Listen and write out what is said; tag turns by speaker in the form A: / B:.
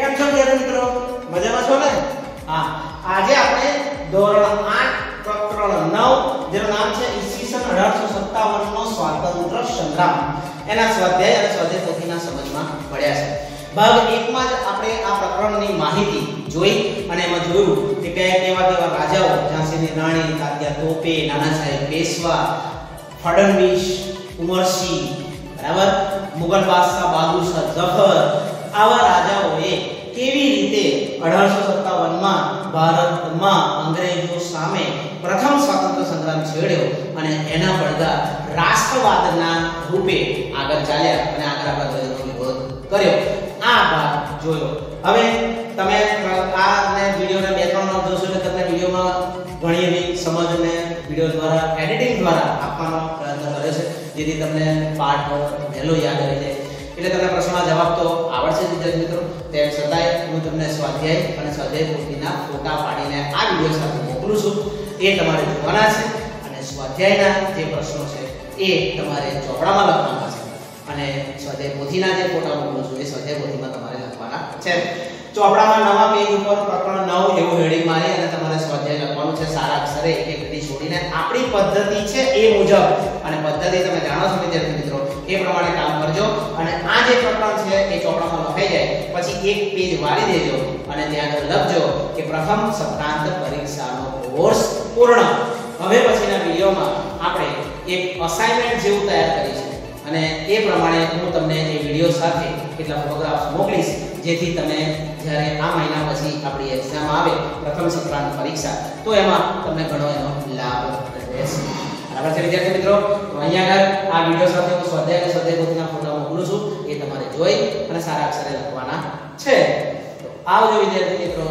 A: કેમ છો વિદ્યાર્થી મિત્રો? મજામાં છો ને? હા. આજે આપણે ધોરણ 8 પ્રકરણ 9 જેનું નામ છે ઈસવીસન 1857 નો સ્વાતંત્ર્ય સંગ્રામ. એના સ્વાધ્યાય અને સ્વાધ્યાય પોથીના સમજમાં ભણ્યા છે. ભાગ 1 માં જ આપણે આ પ્રકરણની માહિતી જોઈ અને એમાં જોયું કે કયા કેવા કેવા રાજાઓ ઝાંસીની રાણી તાત્યા તોપે, નાના સાહેબ પેશવા, ફડણવીસ ઉમરસિંહ બરાબર? મુગલ બાદશાહ, બહાદુર શાહ જફર આવા રાજાઓએ કેવી રીતે અઢારસો સત્તાવનમાં ભારતમાં અંગ્રેજો સામે પ્રથમ સ્વાતંત્ર્ય સંગ્રામ છેડ્યો અને એના પડદા રાષ્ટ્રવાદના રૂપે આગળ ચાલ્યા અને આગળ આપણે વિરોધ કર્યો. આ ભાગ જોયો. હવે તમે આ વિડીયોને બે ત્રણ વાર જોશો એટલે તમને વિડીયોમાં ઘણી એવી સમજ અને વિડિયો દ્વારા, એડિટિંગ દ્વારા આપવાનો પ્રયત્ન કર્યો છે. જેથી તમને પાઠ વહેલો યાદ રહી જાય. એટલે તમને પ્રશ્નના જવાબ તો આવડશે વિદ્યાર્થી મિત્રો. તેમ છતાંય હું તમને સ્વાધ્યાય અને સ્વાધ્યાય પૂર્તિના ફોટા પાડીને આ વીડિયો સાથે મોકલું છું. એ તમારે જોવાના છે અને સ્વાધ્યાયના જે પ્રશ્નો છે એ તમારે ચોપડામાં લખવાના છે. અને સ્વાધ્યાય પોથીના જે ફોટા મોકલું છું, એ સ્વાધ્યાય પોથીમાં તમારે લખવાના છે. ચોપડામાં નવા પેજ ઉપર પ્રકરણ નવ એવું હેડિંગ મારી અને તમારે સ્વાધ્યાય લખવાનું છે. સારા અક્ષરે એક એક લીટી છોડીને આપણી પદ્ધતિ છે એ મુજબ. અને પદ્ધતિ તમે જાણો છો વિદ્યાર્થી મિત્રો, એ પ્રમાણે કામ જે પ્રકરણ છે એ ચોપડામાં લખાઈ જાય પછી એક પેજ વાળી દેજો અને ત્યાં લખજો કે પ્રથમ સપ્તાંત પરીક્ષાનો કોર્સ પૂર્ણ. હવે પછીના વિડીયોમાં આપણે એક અસાઇનમેન્ટ જેવું તૈયાર કરીશું. અને એ પ્રમાણે હું તમને એ વીડિયો સાથે કેટલા ફોટોગ્રાફ્સ મોકલીશ, જેથી તમે જ્યારે આ મહિના પછી આપણી એક્ઝામ આવે, પ્રથમ સત્રાંત પરીક્ષા, તો એમાં તમને ઘણો એનો લાભ રહેશે. બરાબર છે વિદ્યાર્થી મિત્રો. તો અહીંયા આગળ આ વિડિયો સાથે હું સ્વાધ્યાય અને સ્વાધ્યાય પોથીના ફોટા મોકલું છું. એ તમારે જોઈ અને સારા અક્ષરે લખવાના છે. તો આવજો વિદ્યાર્થી મિત્રો.